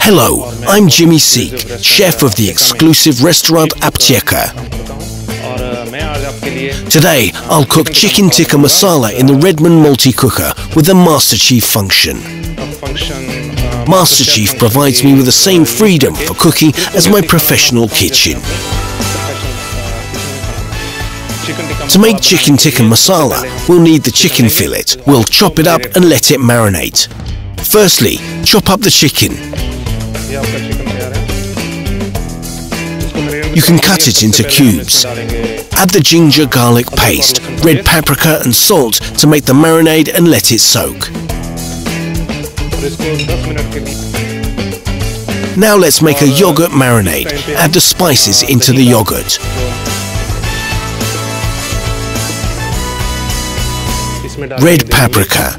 Hello, I'm Jimmy Singkh, chef of the exclusive restaurant Apteka. Today, I'll cook chicken tikka masala in the Redmond multi cooker with the Master Chief function. Master Chief provides me with the same freedom for cooking as my professional kitchen. To make chicken tikka masala, we'll need the chicken fillet. We'll chop it up and let it marinate. Firstly, chop up the chicken. You can cut it into cubes. Add the ginger garlic paste, red paprika and salt to make the marinade and let it soak. Now let's make a yogurt marinade. Add the spices into the yogurt. Red paprika,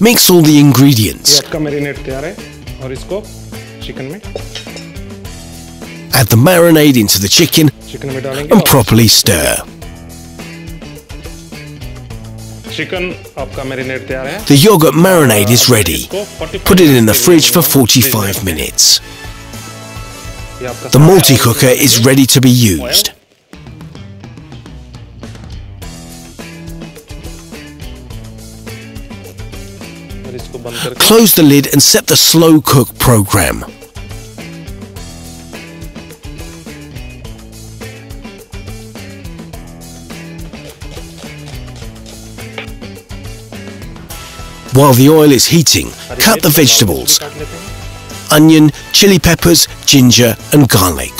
Mix all the ingredients. Add the marinade into the chicken and properly stir. The yogurt marinade is ready. Put it in the fridge for 45 minutes. The multi-cooker is ready to be used. Close the lid and set the slow cook program. While the oil is heating, cut the vegetables, onion, chili peppers, ginger and garlic.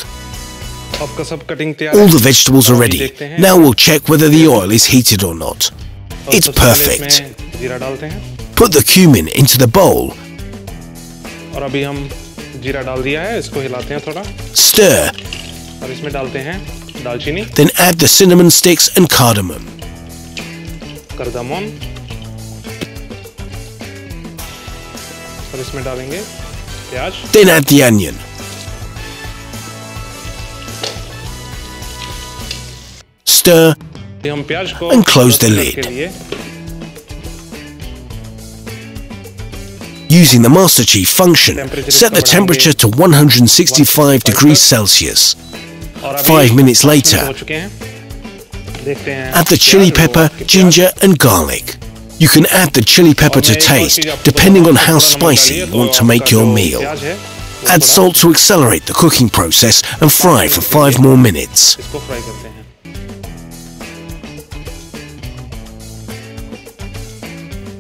All the vegetables are ready. Now we'll check whether the oil is heated or not. It's perfect. इसमें जीरा डालते हैं Put the cumin into the bowl, और अभी हम जीरा डाल दिया है इसको हिलाते हैं थोड़ा stir, और इसमें डालते हैं दालचीनी then add the cinnamon sticks and cardamom. करदामोन और इसमें डालेंगे प्याज Then add the onion. Stir ये हम प्याज को And close 10 the मिनट के lid. लिए Using the Master Chief function, set the temperature to 165 degrees Celsius. Five minutes later, add the chili pepper, ginger and garlic. You can add the chili pepper to taste, depending on how spicy you want to make your meal. Add salt to accelerate the cooking process and fry for five more minutes.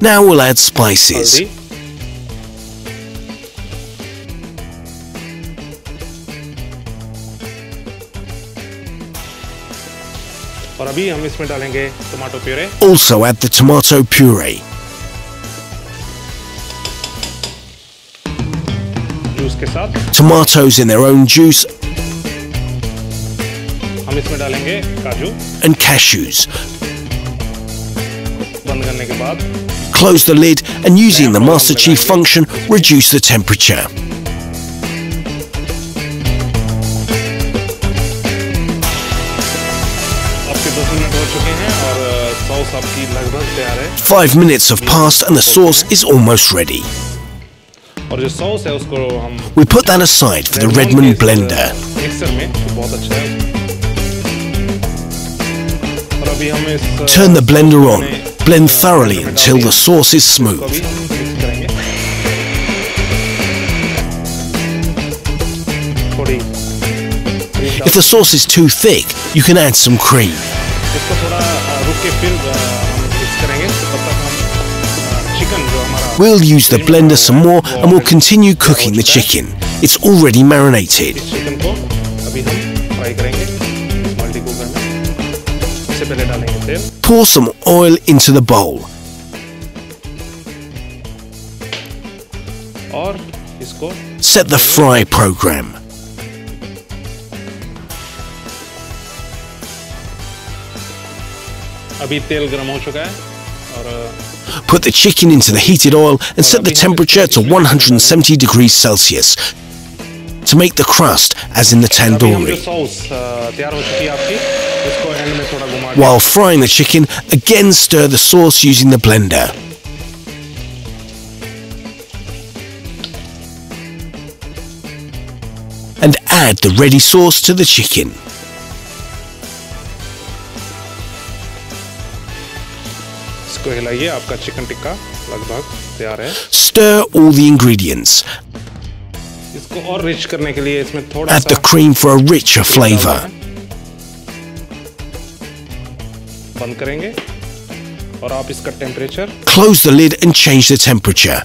Now we'll add spices. अभी हम इसमें डालेंगे tomato puree Also add the tomato puree. Juice के साथ Tomatoes in their own juice हम इसमें डालेंगे काजू and cashews. बंद करने के बाद Close the lid and using the Master Chief function, reduce the temperature. Five minutes have passed and the sauce is almost ready. We put that aside for the Redmond blender. Turn the blender on. Blend thoroughly until the sauce is smooth. If the sauce is too thick, you can add some cream. इसको थोड़ा अ, रुक के फिर अ, हम mix करेंगे तब तक हम चिकन जो हमारा We'll use the blender some more and we'll continue cooking the chicken. It's already marinated. इस चिकन को अभी हम फ्राई करेंगे इस मल्टी कुकर में सबसे पहले डालेंगे तेल Pour some oil into the bowl. और इसको Set the fry program. Put the chicken into the heated oil and set the temperature to 170 degrees Celsius to make the crust as in the tandoori. While frying the chicken, again stir the sauce using the blender. And add the ready sauce to the chicken. इसको हिलाइए आपका chicken tikka लगभग तैयार है Stir all the ingredients. इसको और rich करने के लिए इसमें थोड़ा Add सा the cream for a richer तेल डालना flavor. है। बंद करेंगे और आप इसका temperature Close the lid and change the temperature.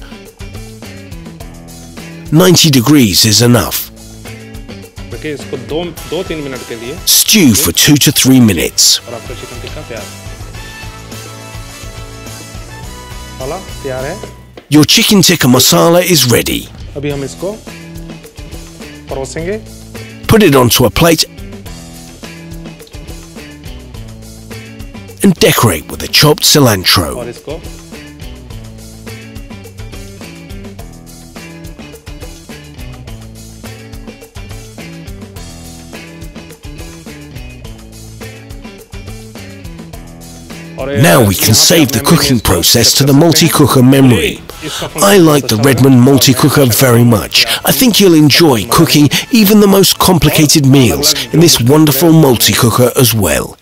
90 degrees is enough. देखिए इसको दो दो तीन मिनट के लिए Stew for 2 to 3 minutes. और आपका चिकन टिक्का तैयार वाला तैयार है Your chicken tikka masala is ready. अभी हम इसको परोसेंगे Put it onto a plate and decorate with a chopped cilantro. और इसको Now we can save the cooking process to the multi-cooker memory. I like the Redmond multi-cooker very much. I think you'll enjoy cooking even the most complicated meals in this wonderful multi-cooker as well.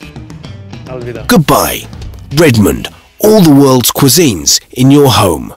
Goodbye. Redmond, all the world's cuisines in your home.